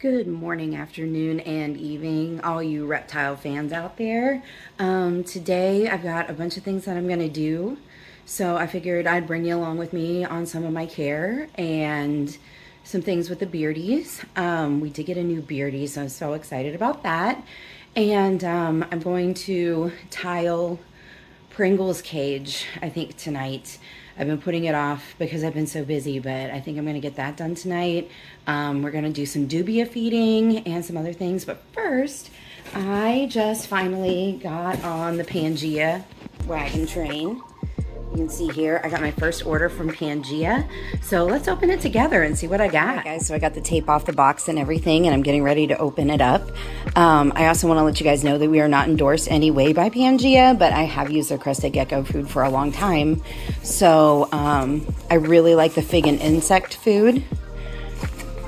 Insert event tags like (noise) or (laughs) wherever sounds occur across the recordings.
Good morning, afternoon, and evening, all you reptile fans out there. Um, today I've got a bunch of things that I'm going to do. So I figured I'd bring you along with me on some of my care and some things with the beardies. Um, we did get a new beardie, so I'm so excited about that. And um, I'm going to tile Pringle's cage, I think, tonight. I've been putting it off because I've been so busy, but I think I'm to get that done tonight. Um, we're to do some dubia feeding and some other things. But first, I just finally got on the Pangea wagon train. You can see here, I got my first order from Pangea. So let's open it together and see what I got. Right, guys, so I got the tape off the box and everything, and I'm getting ready to open it up. Um, I also want to let you guys know that we are not endorsed any way by Pangea, but I have used their crested gecko food for a long time. So um, I really like the fig and insect food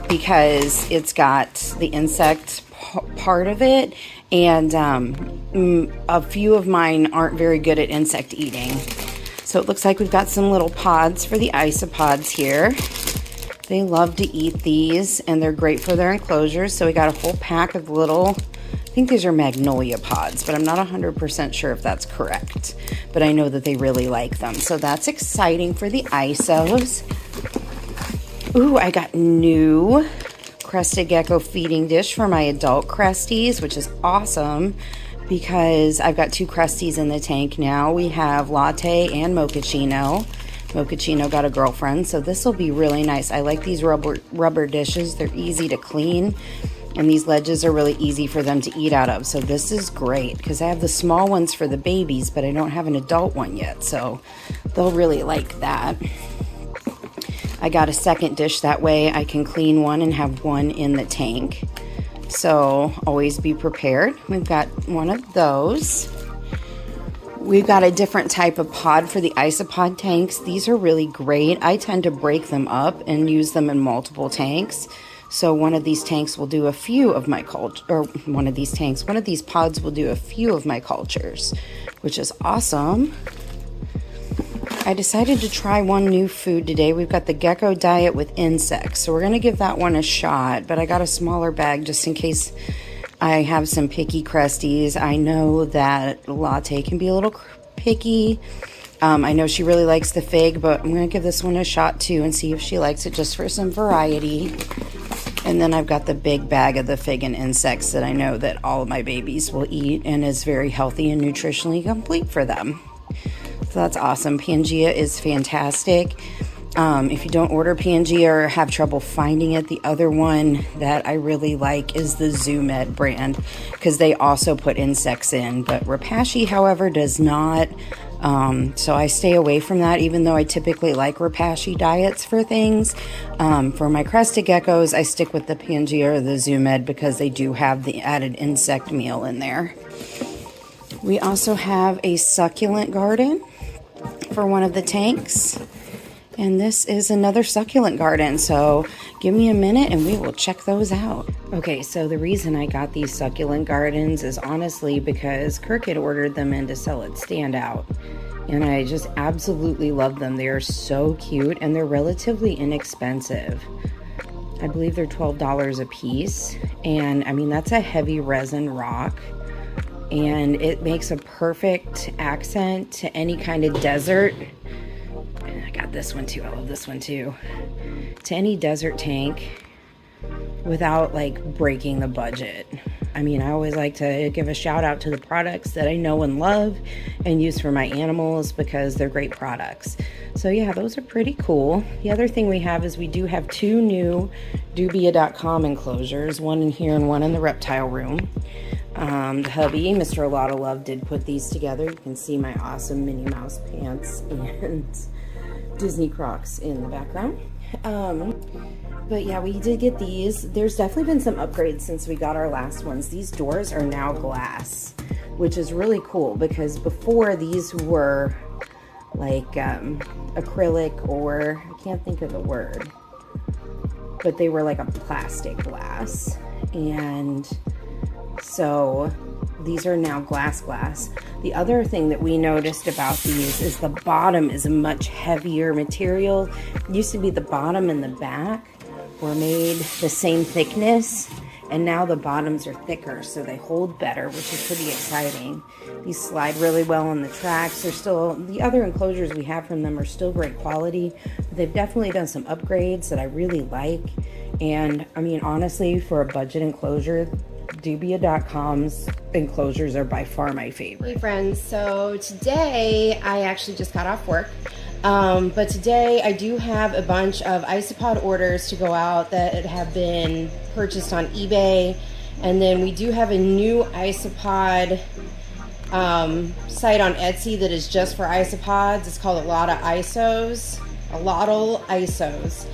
because it's got the insect part of it and um, a few of mine aren't very good at insect eating. So it looks like we've got some little pods for the isopods here. They love to eat these and they're great for their enclosures. So we got a whole pack of little, I think these are magnolia pods, but I'm not 100% sure if that's correct. But I know that they really like them. So that's exciting for the ISOs. Ooh, I got new crested gecko feeding dish for my adult cresties, which is awesome because I've got two cresties in the tank now. We have Latte and Mochaccino. Mochaccino got a girlfriend, so this will be really nice. I like these rubber, rubber dishes. They're easy to clean, and these ledges are really easy for them to eat out of. So this is great because I have the small ones for the babies, but I don't have an adult one yet, so they'll really like that. I got a second dish that way I can clean one and have one in the tank. So always be prepared. We've got one of those. We've got a different type of pod for the isopod tanks. These are really great. I tend to break them up and use them in multiple tanks. So one of these tanks will do a few of my culture, or one of these tanks, one of these pods will do a few of my cultures, which is awesome. I decided to try one new food today. We've got the gecko diet with insects. So we're going to give that one a shot, but I got a smaller bag just in case I have some picky cresties. I know that latte can be a little picky. Um, I know she really likes the fig, but I'm going to give this one a shot too and see if she likes it just for some variety. And then I've got the big bag of the fig and insects that I know that all of my babies will eat and is very healthy and nutritionally complete for them. So that's awesome. Pangea is fantastic. Um, if you don't order Pangea or have trouble finding it, the other one that I really like is the Zoo Med brand because they also put insects in. But Repashy, however, does not. Um, so I stay away from that, even though I typically like Repashy diets for things. Um, for my crested geckos, I stick with the Pangea or the Zoo Med because they do have the added insect meal in there. We also have a succulent garden for one of the tanks. And this is another succulent garden, so give me a minute and we will check those out. Okay, so the reason I got these succulent gardens is honestly because Kirk had ordered them in to sell at Standout. And I just absolutely love them. They are so cute and they're relatively inexpensive. I believe they're $12 a piece. And I mean, that's a heavy resin rock and it makes a perfect accent to any kind of desert. I got this one too. I love this one too. To any desert tank without like breaking the budget. I mean, I always like to give a shout out to the products that I know and love and use for my animals because they're great products. So, yeah, those are pretty cool. The other thing we have is we do have two new Dubia.com enclosures one in here and one in the reptile room. Um, the hubby, Mr. A Lotl Love, did put these together. You can see my awesome Minnie Mouse pants (laughs) and Disney Crocs in the background. Um, but yeah, we did get these. There's definitely been some upgrades since we got our last ones. These doors are now glass, which is really cool because before these were like um, acrylic or I can't think of the word, but they were like a plastic glass. And so these are now glass glass. The other thing that we noticed about these is the bottom is a much heavier material. It used to be the bottom and the back were made the same thickness and now the bottoms are thicker so they hold better which is pretty exciting these slide really well on the tracks they're still the other enclosures we have from them are still great quality they've definitely done some upgrades that i really like and i mean honestly for a budget enclosure Dubia.com's enclosures are by far my favorite. Hey friends, so today I actually just got off work. Um, but today I do have a bunch of Isopod orders to go out that have been purchased on eBay. And then we do have a new Isopod um, site on Etsy that is just for isopods. It's called a lot of isos, a lotl isos.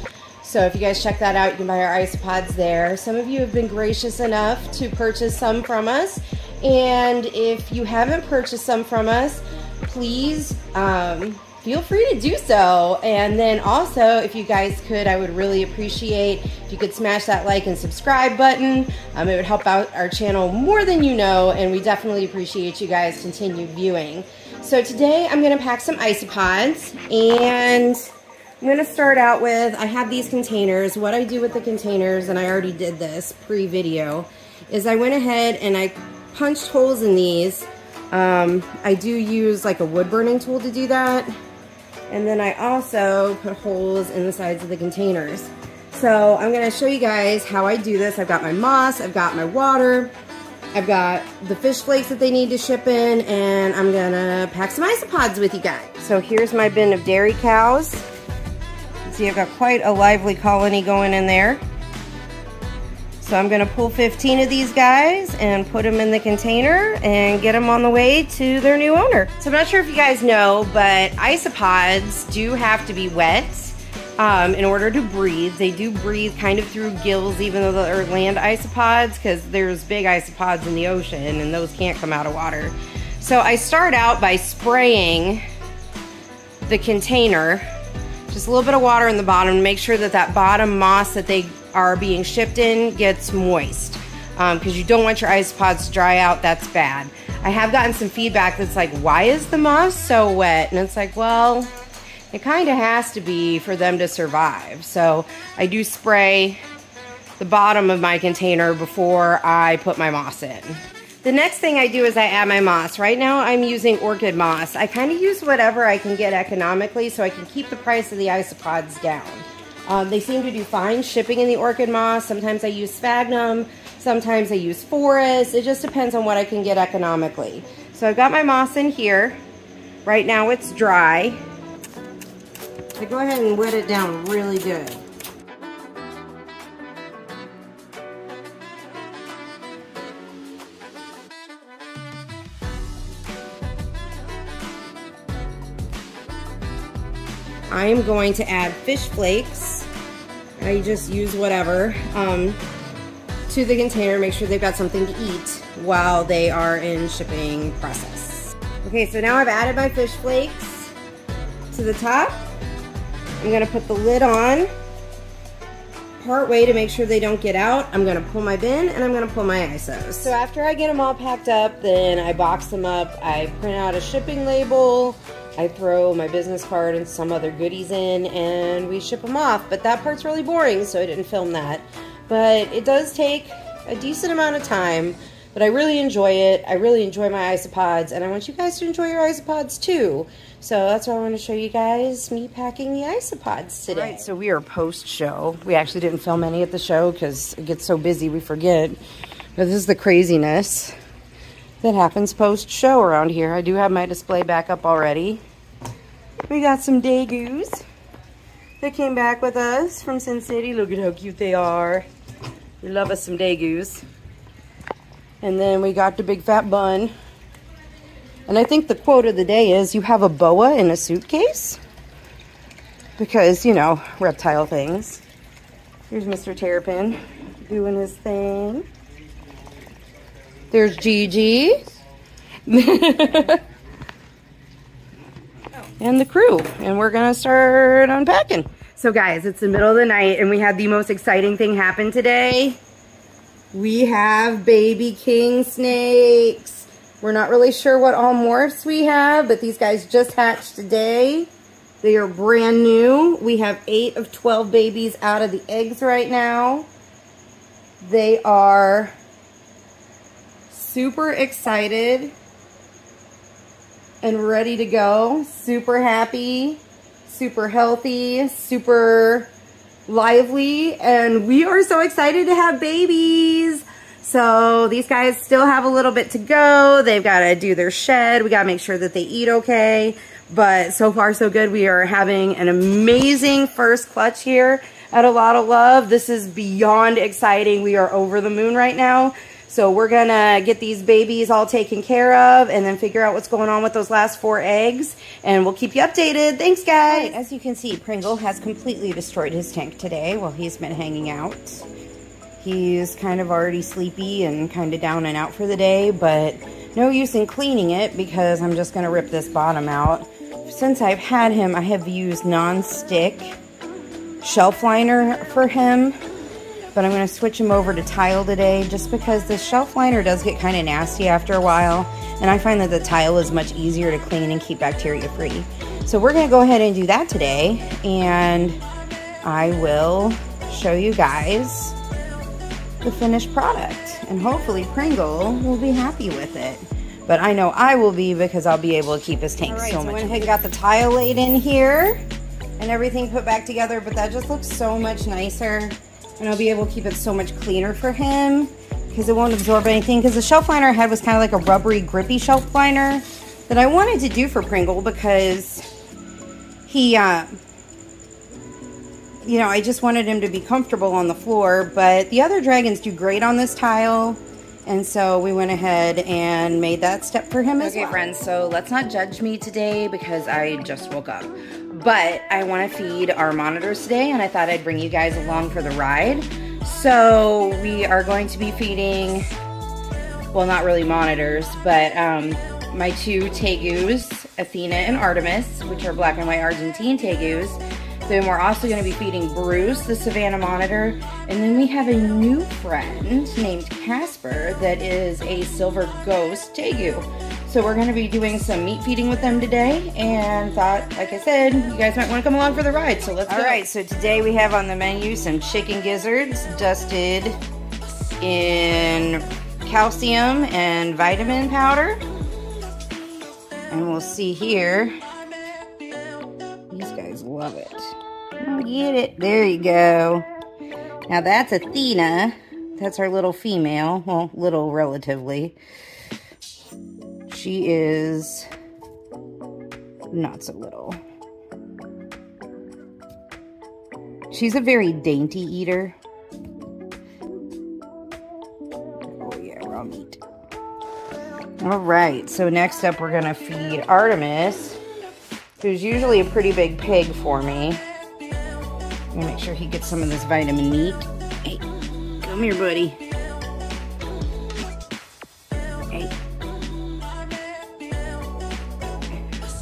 So if you guys check that out, you can buy our isopods there. Some of you have been gracious enough to purchase some from us. And if you haven't purchased some from us, please um, feel free to do so. And then also, if you guys could, I would really appreciate if you could smash that like and subscribe button. Um, it would help out our channel more than you know, and we definitely appreciate you guys continue viewing. So today I'm gonna pack some isopods and I'm to start out with, I have these containers. What I do with the containers, and I already did this pre-video, is I went ahead and I punched holes in these. Um, I do use like a wood burning tool to do that. And then I also put holes in the sides of the containers. So I'm to show you guys how I do this. I've got my moss, I've got my water, I've got the fish flakes that they need to ship in, and I'm to pack some isopods with you guys. So here's my bin of dairy cows. I've got quite a lively colony going in there. So I'm to pull 15 of these guys and put them in the container and get them on the way to their new owner. So I'm not sure if you guys know, but isopods do have to be wet um, in order to breathe. They do breathe kind of through gills, even though they're land isopods, because there's big isopods in the ocean and those can't come out of water. So I start out by spraying the container just a little bit of water in the bottom to make sure that that bottom moss that they are being shipped in gets moist because um, you don't want your isopods to dry out. That's bad. I have gotten some feedback that's like, why is the moss so wet? And it's like, well, it kind of has to be for them to survive. So I do spray the bottom of my container before I put my moss in. The next thing I do is I add my moss. Right now I'm using orchid moss. I kind of use whatever I can get economically so I can keep the price of the isopods down. Um, they seem to do fine shipping in the orchid moss. Sometimes I use sphagnum, sometimes I use forest. It just depends on what I can get economically. So I've got my moss in here. Right now it's dry. I go ahead and wet it down really good. I am going to add fish flakes. I just use whatever um, to the container. Make sure they've got something to eat while they are in shipping process. Okay, so now I've added my fish flakes to the top. I'm gonna put the lid on part way to make sure they don't get out. I'm gonna pull my bin and I'm gonna pull my ISOs. So after I get them all packed up, then I box them up. I print out a shipping label. I throw my business card and some other goodies in and we ship them off. But that part's really boring, so I didn't film that. But it does take a decent amount of time, but I really enjoy it. I really enjoy my isopods, and I want you guys to enjoy your isopods too. So that's why I want to show you guys me packing the isopods today. Right, so we are post-show. We actually didn't film any at the show because it gets so busy we forget. But this is the craziness that happens post-show around here. I do have my display back up already. We got some Dagoos that came back with us from Sin City. Look at how cute they are. We love us some Dagoos. And then we got the big fat bun. And I think the quote of the day is, you have a boa in a suitcase? Because, you know, reptile things. Here's Mr. Terrapin doing his thing. There's Gigi. (laughs) and the crew. And we're gonna start unpacking. So guys, it's the middle of the night and we had the most exciting thing happen today. We have baby king snakes. We're not really sure what all morphs we have, but these guys just hatched today. They are brand new. We have 8 of 12 babies out of the eggs right now. They are super excited and ready to go. Super happy, super healthy, super lively, and we are so excited to have babies. So these guys still have a little bit to go. They've got to do their shed. We got to make sure that they eat okay. But so far, so good. We are having an amazing first clutch here at A Lotl Love. This is beyond exciting. We are over the moon right now. So we're going to get these babies all taken care of and then figure out what's going on with those last four eggs. And we'll keep you updated. Thanks, guys. Right, as you can see, Pringle has completely destroyed his tank today while he's been hanging out. He's kind of already sleepy and kind of down and out for the day, but no use in cleaning it because I'm just going to rip this bottom out. Since I've had him, I have used non-stick shelf liner for him but I'm going to switch them over to tile today just because the shelf liner does get kind of nasty after a while. And I find that the tile is much easier to clean and keep bacteria free. So we're going to go ahead and do that today. And I will show you guys the finished product. And hopefully Pringle will be happy with it. But I know I will be because I'll be able to keep his tank right, so, so much. I went ahead and got the tile laid in here and everything put back together. But that just looks so much nicer and I'll be able to keep it so much cleaner for him because it won't absorb anything. Because the shelf liner I had was kind of like a rubbery, grippy shelf liner that I wanted to do for Pringle because he, uh, you know, I just wanted him to be comfortable on the floor. But the other dragons do great on this tile. And so we went ahead and made that step for him as okay, well. Okay, friends, so let's not judge me today because I just woke up. But I want to feed our monitors today, and I thought I'd bring you guys along for the ride. So we are going to be feeding, well, not really monitors, but um, my two tegus, Athena and Artemis, which are black and white Argentine tegus. Then we're also going to be feeding Bruce, the Savannah Monitor. And then we have a new friend named Casper that is a Silver Ghost Tegu. So we're going to be doing some meat feeding with them today and thought, like I said, you guys might want to come along for the ride. So let's All go. right, so today we have on the menu some chicken gizzards dusted in calcium and vitamin powder. And we'll see here. These guys love it. Oh, get it. There you go. Now that's Athena. That's our little female. Well, little relatively. She is not so little. She's a very dainty eater. Oh yeah, raw meat. All right, so next up we're gonna feed Artemis, who's usually a pretty big pig for me. Make sure he gets some of this vitamin meat. Hey, come here, buddy. Hey.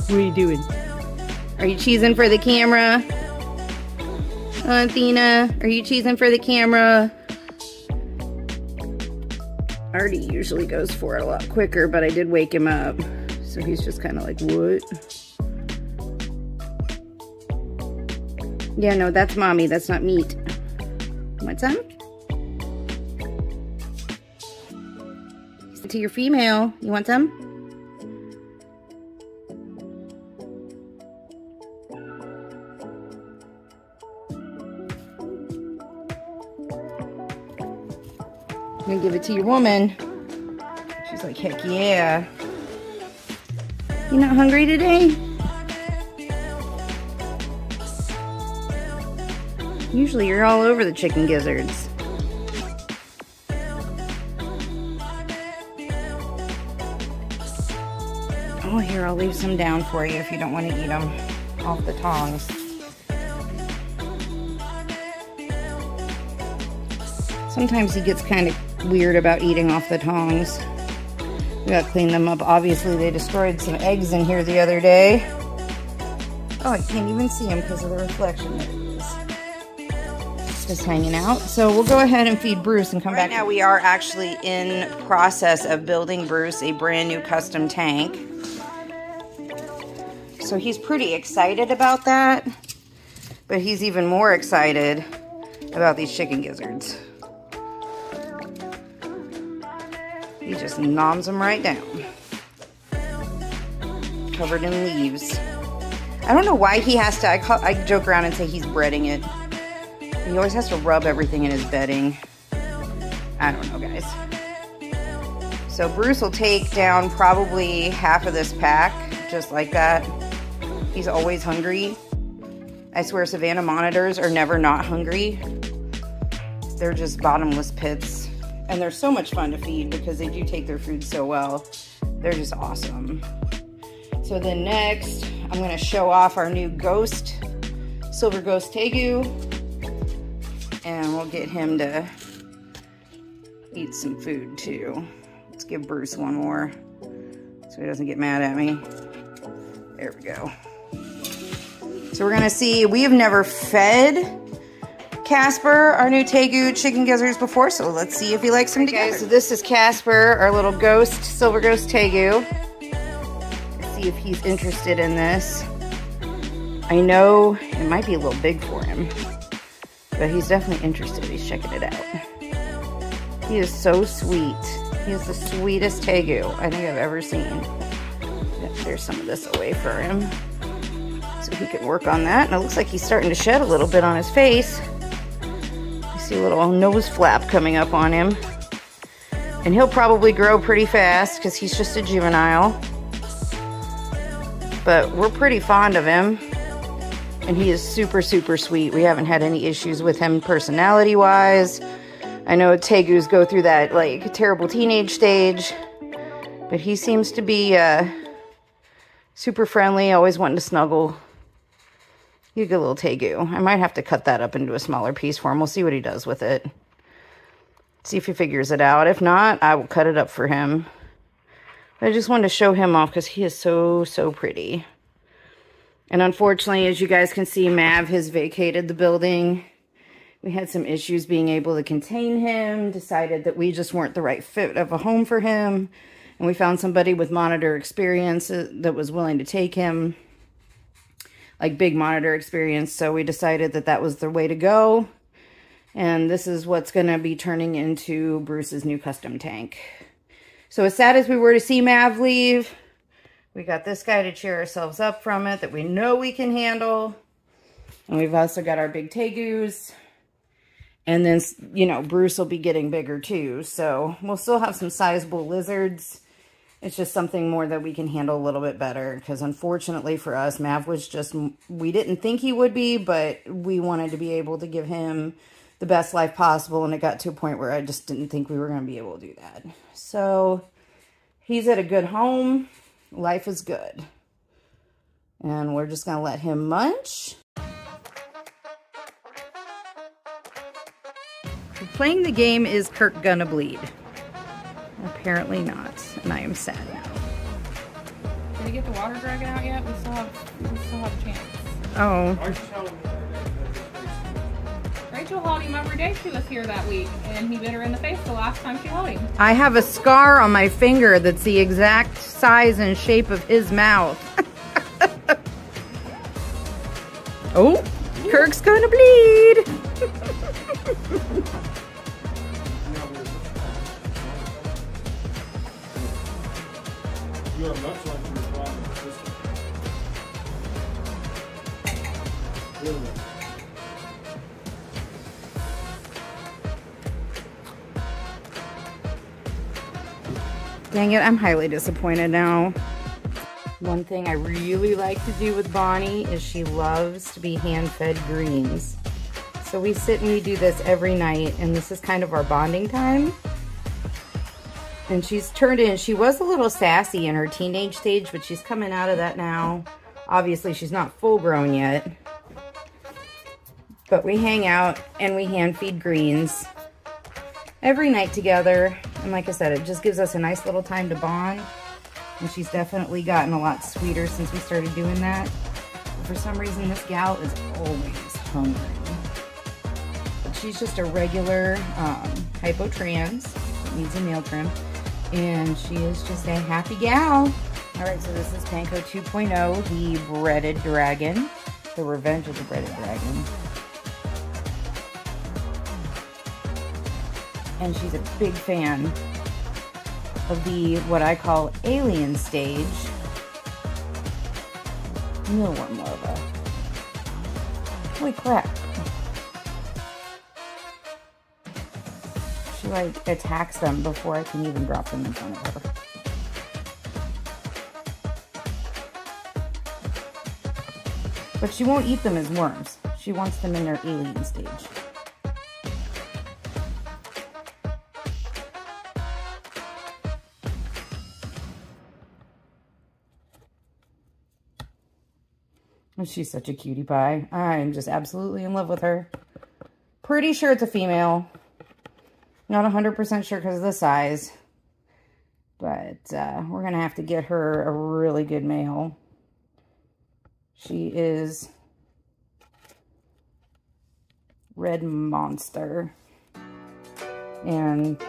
What are you doing? Are you cheesing for the camera? Oh, Athena, are you cheesing for the camera? Artie usually goes for it a lot quicker, but I did wake him up. So he's just kind of like, what? Yeah, no, that's mommy. That's not meat. Want some? To your female. You want some? I'm gonna give it to your woman. She's like, heck yeah. You not hungry today? Usually you're all over the chicken gizzards. Oh, here, I'll leave some down for you if you don't want to eat them off the tongs. Sometimes he gets kind of weird about eating off the tongs. We gotta clean them up. Obviously, they destroyed some eggs in here the other day. Oh, I can't even see them because of the reflection. There he is. Just hanging out. So we'll go ahead and feed Bruce and come right back. Right now, we are actually in process of building Bruce a brand new custom tank. So he's pretty excited about that. But he's even more excited about these chicken gizzards. He just noms them right down. Covered in leaves. I don't know why he has to, I, call, I joke around and say he's breading it. He always has to rub everything in his bedding. I don't know, guys. So Bruce will take down probably half of this pack, just like that. He's always hungry. I swear Savannah monitors are never not hungry. They're just bottomless pits. And they're so much fun to feed because they do take their food so well. They're just awesome. So then next, I'm gonna show off our new Ghost, Silver Ghost Tegu. And we'll get him to eat some food too. Let's give Bruce one more so he doesn't get mad at me. There we go. So we're gonna see, we have never fed Casper, our new Tegu chicken gizzards before, so let's see if he likes them together. Okay, so this is Casper, our little ghost, silver ghost Tegu. Let's see if he's interested in this. I know it might be a little big for him, but he's definitely interested. He's checking it out. He is so sweet. He is the sweetest Tegu I think I've ever seen. There's some of this away for him so he can work on that. And it looks like he's starting to shed a little bit on his face. You see a little nose flap coming up on him. And he'll probably grow pretty fast because he's just a juvenile. But we're pretty fond of him. And he is super, super sweet. We haven't had any issues with him personality-wise. I know Tegus go through that, like, terrible teenage stage. But he seems to be uh, super friendly, always wanting to snuggle. You get a little tegu. I might have to cut that up into a smaller piece for him. We'll see what he does with it. See if he figures it out. If not, I will cut it up for him. I just wanted to show him off because he is so, so pretty. And unfortunately, as you guys can see, Mav has vacated the building. We had some issues being able to contain him, decided that we just weren't the right fit of a home for him. And we found somebody with monitor experience that was willing to take him like big monitor experience. So we decided that that was the way to go. And this is what's going to be turning into Bruce's new custom tank. So as sad as we were to see Mav leave, we got this guy to cheer ourselves up from it that we know we can handle. And we've also got our big Tegus. And then, you know, Bruce will be getting bigger too. So we'll still have some sizable lizards it's just something more that we can handle a little bit better because unfortunately for us, Mav was just, we didn't think he would be, but we wanted to be able to give him the best life possible and it got to a point where I just didn't think we were going to be able to do that. So he's at a good home. Life is good. And we're just going to let him munch. Playing the game is Kirk gonna bleed? Apparently not, and I am sad now. Did we get the water dragon out yet? We still have, we still have a chance. Oh. Rachel hauled him every day she was here that week, and he bit her in the face the last time she hauled him. I have a scar on my finger that's the exact size and shape of his mouth. (laughs) oh, Kirk's gonna bleed. (laughs) Dang it, I'm highly disappointed now. One thing I really like to do with Bonnie is she loves to be hand-fed greens. So we sit and we do this every night, and this is kind of our bonding time. And she's turned in, she was a little sassy in her teenage stage, but she's coming out of that now. Obviously, she's not full grown yet. But we hang out and we hand feed greens every night together. And like I said, it just gives us a nice little time to bond. And she's definitely gotten a lot sweeter since we started doing that. But for some reason, this gal is always hungry. But she's just a regular um, hypotrans. Needs a nail trim and she is just a happy gal. All right, so this is Panko 2.0, the breaded dragon, the revenge of the breaded dragon. And she's a big fan of the, what I call alien stage, mealworm larva. Holy crap. She like attacks them before I can even drop them in front of her. But she won't eat them as worms. She wants them in their alien stage. She's such a cutie pie. I'm just absolutely in love with her. Pretty sure it's a female. Not 100% sure because of the size. But uh, we're going to have to get her a really good male. She is Red Monster. And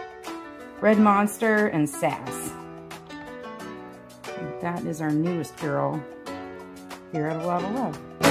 Red Monster and Sass. That is our newest girl here at A Lotl Love.